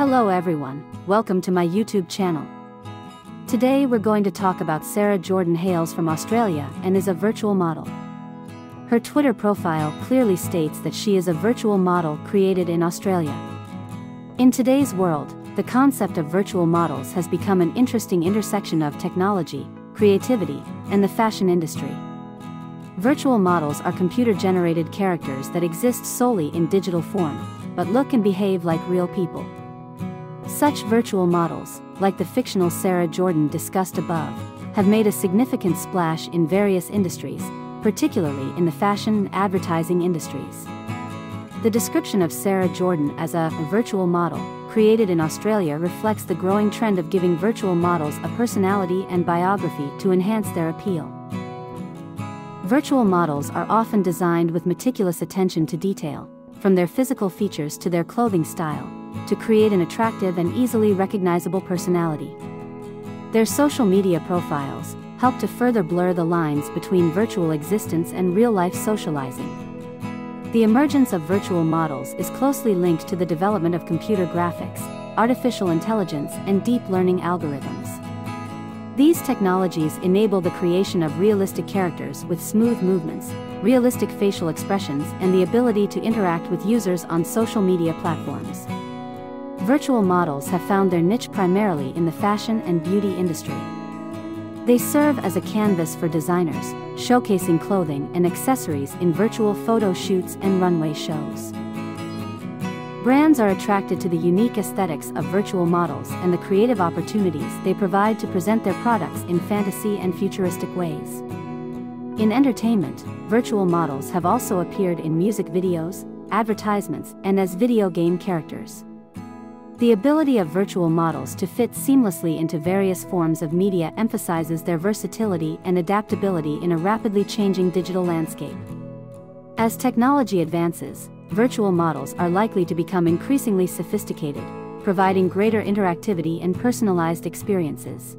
Hello everyone, welcome to my YouTube channel. Today we're going to talk about Sarah Jordan hails from Australia and is a virtual model. Her Twitter profile clearly states that she is a virtual model created in Australia. In today's world, the concept of virtual models has become an interesting intersection of technology, creativity, and the fashion industry. Virtual models are computer-generated characters that exist solely in digital form, but look and behave like real people. Such virtual models, like the fictional Sarah Jordan discussed above, have made a significant splash in various industries, particularly in the fashion and advertising industries. The description of Sarah Jordan as a virtual model, created in Australia reflects the growing trend of giving virtual models a personality and biography to enhance their appeal. Virtual models are often designed with meticulous attention to detail, from their physical features to their clothing style, to create an attractive and easily recognizable personality. Their social media profiles help to further blur the lines between virtual existence and real-life socializing. The emergence of virtual models is closely linked to the development of computer graphics, artificial intelligence and deep learning algorithms. These technologies enable the creation of realistic characters with smooth movements, realistic facial expressions, and the ability to interact with users on social media platforms. Virtual models have found their niche primarily in the fashion and beauty industry. They serve as a canvas for designers, showcasing clothing and accessories in virtual photo shoots and runway shows. Brands are attracted to the unique aesthetics of virtual models and the creative opportunities they provide to present their products in fantasy and futuristic ways. In entertainment, virtual models have also appeared in music videos, advertisements, and as video game characters. The ability of virtual models to fit seamlessly into various forms of media emphasizes their versatility and adaptability in a rapidly changing digital landscape. As technology advances, virtual models are likely to become increasingly sophisticated, providing greater interactivity and personalized experiences.